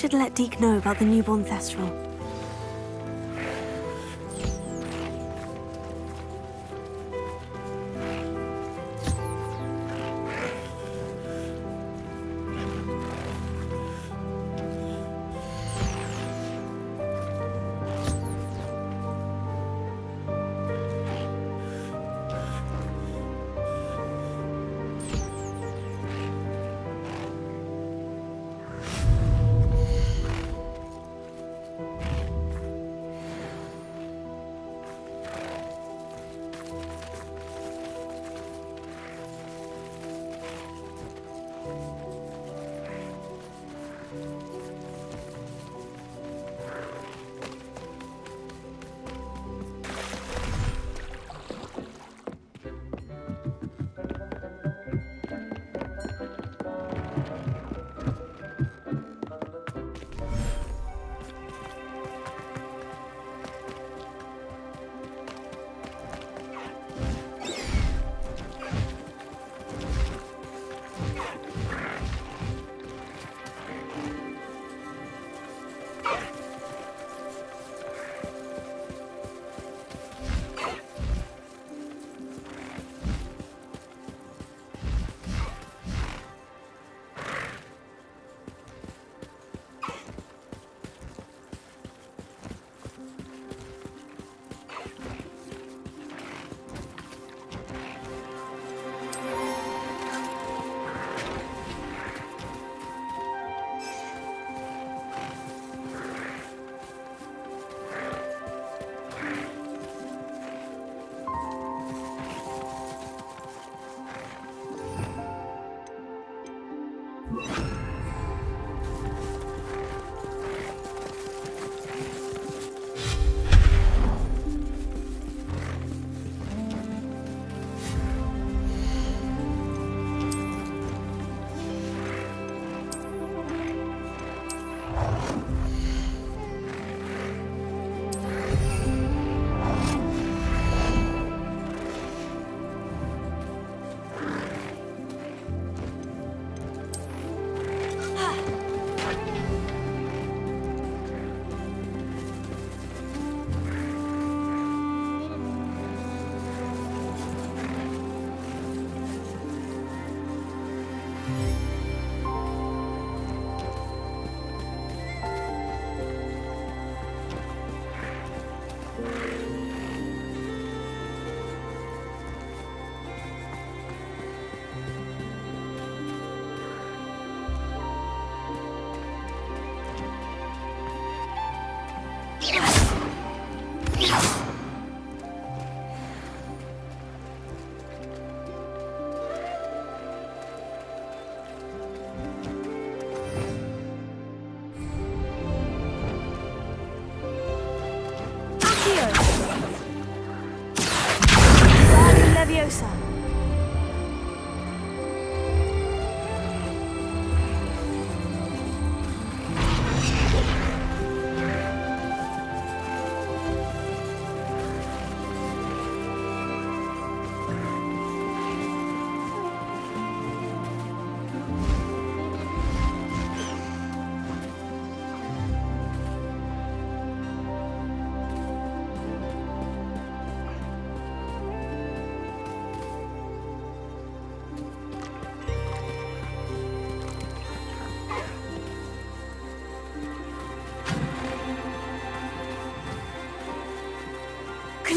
Should let Deek know about the newborn Thestral.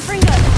Fringo.